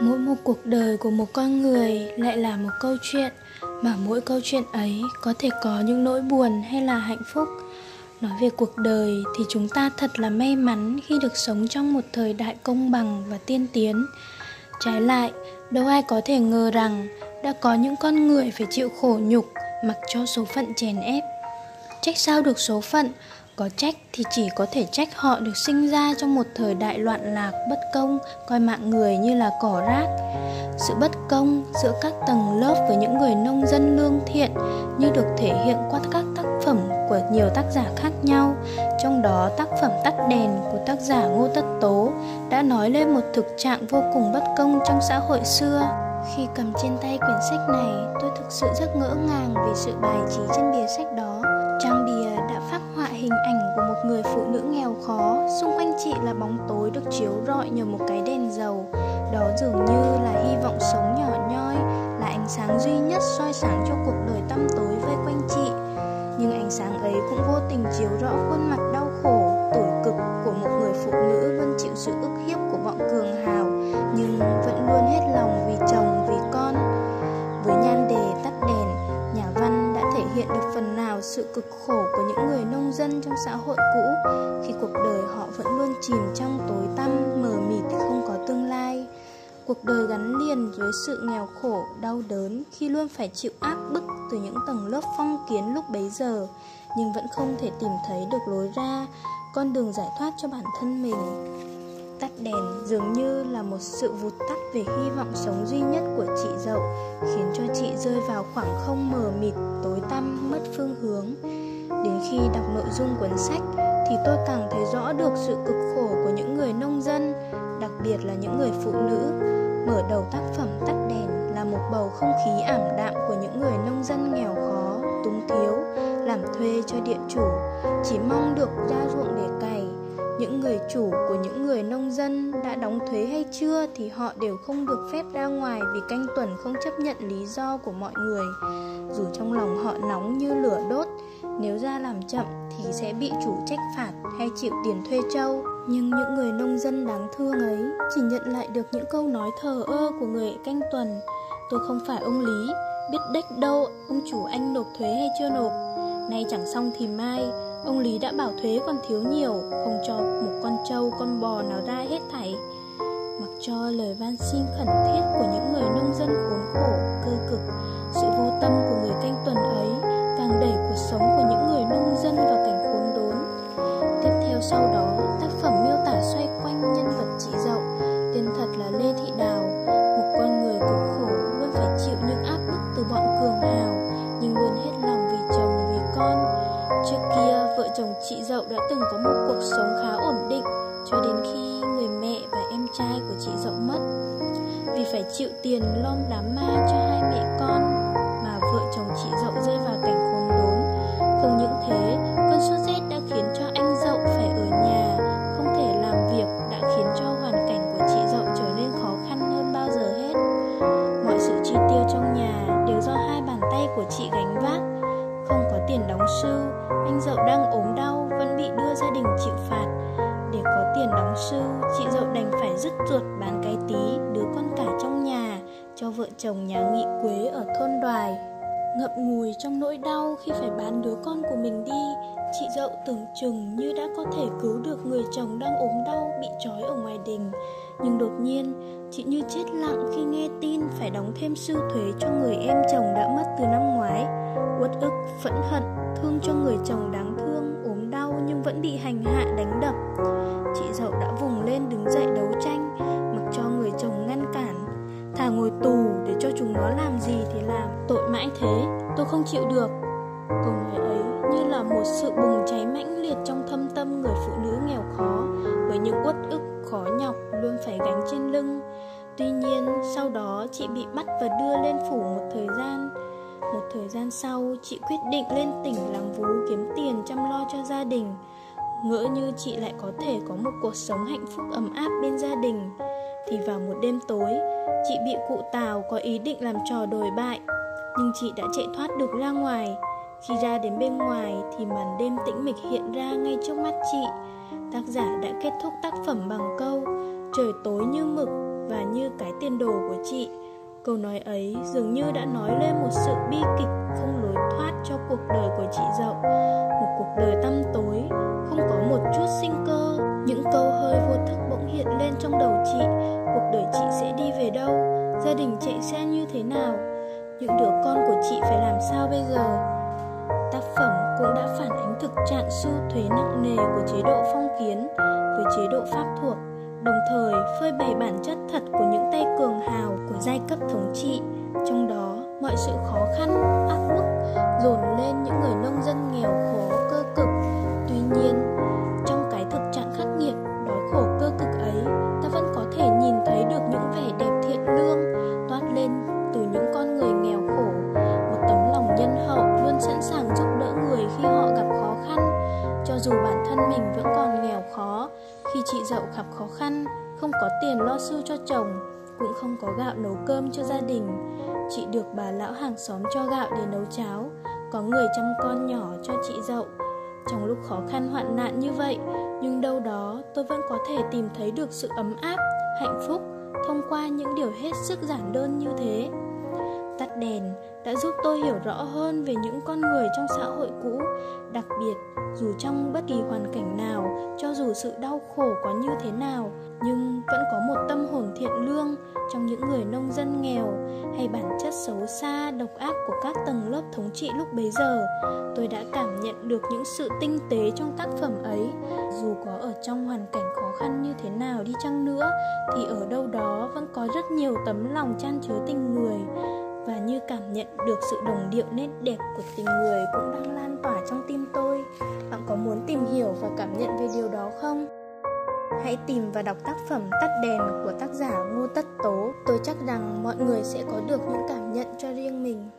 mỗi một cuộc đời của một con người lại là một câu chuyện, mà mỗi câu chuyện ấy có thể có những nỗi buồn hay là hạnh phúc. Nói về cuộc đời thì chúng ta thật là may mắn khi được sống trong một thời đại công bằng và tiên tiến. Trái lại, đâu ai có thể ngờ rằng đã có những con người phải chịu khổ nhục mặc cho số phận chèn ép. Trách sao được số phận? Có trách thì chỉ có thể trách họ được sinh ra trong một thời đại loạn lạc, bất công, coi mạng người như là cỏ rác. Sự bất công giữa các tầng lớp với những người nông dân lương thiện như được thể hiện qua các tác phẩm của nhiều tác giả khác nhau. Trong đó, tác phẩm tắt đèn của tác giả ngô tất tố đã nói lên một thực trạng vô cùng bất công trong xã hội xưa. Khi cầm trên tay quyển sách này, tôi thực sự rất ngỡ ngàng vì sự bài trí trên bìa sách đó. Trang bìa đã phát họa hình ảnh người phụ nữ nghèo khó, xung quanh chị là bóng tối được chiếu rọi nhờ một cái đèn dầu. Đó dường như là hy vọng sống nhỏ nhoi, là ánh sáng duy nhất soi sáng cho cuộc đời tăm tối vây quanh chị. Nhưng ánh sáng ấy cũng vô tình chiếu rõ khuôn mặt hiện được phần nào sự cực khổ của những người nông dân trong xã hội cũ, khi cuộc đời họ vẫn luôn chìm trong tối tăm, mờ mịt không có tương lai. Cuộc đời gắn liền với sự nghèo khổ, đau đớn khi luôn phải chịu áp bức từ những tầng lớp phong kiến lúc bấy giờ, nhưng vẫn không thể tìm thấy được lối ra, con đường giải thoát cho bản thân mình tắt đèn dường như là một sự vụt tắt về hy vọng sống duy nhất của chị dậu, khiến cho chị rơi vào khoảng không mờ mịt, tối tăm, mất phương hướng. Đến khi đọc nội dung cuốn sách thì tôi càng thấy rõ được sự cực khổ của những người nông dân, đặc biệt là những người phụ nữ. Mở đầu tác phẩm tắt đèn là một bầu không khí ảm đạm của những người nông dân nghèo khó, túng thiếu, làm thuê cho địa chủ, chỉ mong được ra ruộng để cày những người chủ của những người nông dân đã đóng thuế hay chưa thì họ đều không được phép ra ngoài vì canh tuần không chấp nhận lý do của mọi người. Dù trong lòng họ nóng như lửa đốt, nếu ra làm chậm thì sẽ bị chủ trách phạt hay chịu tiền thuê trâu. Nhưng những người nông dân đáng thương ấy chỉ nhận lại được những câu nói thờ ơ của người canh tuần. Tôi không phải ông lý, biết đếch đâu ông chủ anh nộp thuế hay chưa nộp. Nay chẳng xong thì mai ông lý đã bảo thuế còn thiếu nhiều, không cho một con trâu, con bò nào ra hết thảy. Mặc cho lời van xin khẩn thiết của những người nông dân khốn khổ, cơ cực, sự vô tâm của người canh tuần ấy, càng đẩy cuộc sống của từng có một cuộc sống khá ổn định cho đến khi người mẹ và em trai của chị dậu mất. Vì phải chịu tiền lom đám ma cho hai mẹ con mà vợ chồng chị dậu rơi vào cảnh khốn đốn. Không những thế, cơn sốt rét đã khiến cho anh dậu phải ở nhà, không thể làm việc, đã khiến cho hoàn cảnh của chị dậu trở nên khó khăn hơn bao giờ hết. Mọi sự chi tiêu trong nhà đều do hai bàn tay của chị gánh tiền đóng sư, anh dậu đang ốm đau, vẫn bị đưa gia đình chịu phạt. Để có tiền đóng sư, chị dậu đành phải dứt ruột bán cái tí đứa con cả trong nhà, cho vợ chồng nhà nghị quế ở thôn đoài. Ngậm ngùi trong nỗi đau khi phải bán đứa con của mình đi, chị dậu tưởng chừng như đã có thể cứu được người chồng đang ốm đau bị trói ở ngoài đình. Nhưng đột nhiên, chị như chết lặng khi nghe tin phải đóng thêm sư thuế cho người em chồng đã mất từ năm ngoái uất ức, phẫn hận, thương cho người chồng đáng thương, ốm đau nhưng vẫn bị hành hạ, đánh đập. Chị dậu đã vùng lên đứng dậy đấu tranh, mặc cho người chồng ngăn cản. Thà ngồi tù để cho chúng nó làm gì thì làm. Tội mãi thế, tôi không chịu được. Câu nói ấy như là một sự bùng cháy mãnh liệt trong thâm tâm người phụ nữ nghèo khó, với những uất ức khó nhọc luôn phải gánh trên lưng. Tuy nhiên, sau đó chị bị bắt và đưa lên phủ một thời gian thời gian sau, chị quyết định lên tỉnh làm vú kiếm tiền chăm lo cho gia đình. Ngỡ như chị lại có thể có một cuộc sống hạnh phúc ấm áp bên gia đình. Thì vào một đêm tối, chị bị cụ tào có ý định làm trò đồi bại. Nhưng chị đã chạy thoát được ra ngoài. Khi ra đến bên ngoài thì màn đêm tĩnh mịch hiện ra ngay trước mắt chị. Tác giả đã kết thúc tác phẩm bằng câu, trời tối như mực và như cái tiền đồ của chị câu nói ấy dường như đã nói lên một sự bi kịch không lối thoát cho cuộc đời của chị dậu. Một cuộc đời tăm tối, không có một chút sinh cơ. Những câu hơi vô thức bỗng hiện lên trong đầu chị. Cuộc đời chị sẽ đi về đâu? Gia đình chạy xe như thế nào? Những đứa con của chị phải làm sao bây giờ? Tác phẩm cũng đã phản ánh thực trạng xu thuế nặng nề của chế độ phong kiến với chế độ pháp thuộc đồng thời phơi bày bản chất thật của những tay cường hào của giai cấp thống trị. Trong đó, mọi sự khó khăn, áp bức, dồn lên những người nông dân nghèo khổ, cơ cực khó khăn, không có tiền lo sư cho chồng, cũng không có gạo nấu cơm cho gia đình. Chị được bà lão hàng xóm cho gạo để nấu cháo, có người chăm con nhỏ cho chị dậu. Trong lúc khó khăn hoạn nạn như vậy, nhưng đâu đó tôi vẫn có thể tìm thấy được sự ấm áp, hạnh phúc thông qua những điều hết sức giản đơn như thế. Tắt đèn đã giúp tôi hiểu rõ hơn về những con người trong xã hội cũ, đặc biệt dù trong bất kỳ hoàn cảnh sự đau khổ có như thế nào, nhưng vẫn có một tâm hồn thiện lương trong những người nông dân nghèo hay bản chất xấu xa, độc ác của các tầng lớp thống trị lúc bấy giờ. Tôi đã cảm nhận được những sự tinh tế trong tác phẩm ấy. Dù có ở trong hoàn cảnh khó khăn như thế nào đi chăng nữa, thì ở đâu đó vẫn có rất nhiều tấm lòng chan chứa tình người. Và như cảm nhận được sự đồng điệu nét đẹp của tình người cũng đang lan tỏa trong tim bạn có muốn tìm hiểu và cảm nhận về điều đó không? Hãy tìm và đọc tác phẩm Tắt đèn của tác giả Ngô Tất Tố. Tôi chắc rằng mọi người sẽ có được những cảm nhận cho riêng mình.